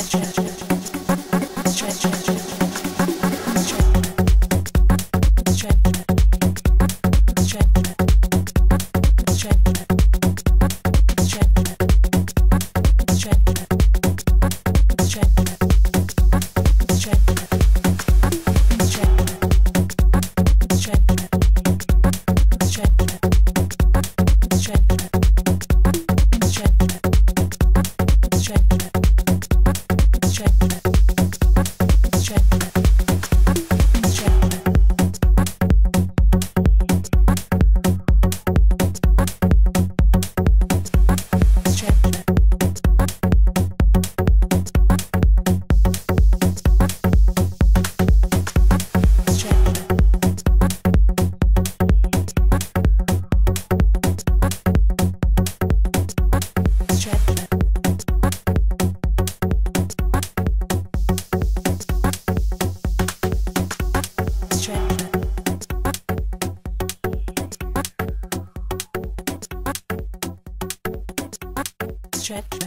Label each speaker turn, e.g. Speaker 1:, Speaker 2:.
Speaker 1: Stretch, stretch, stretch.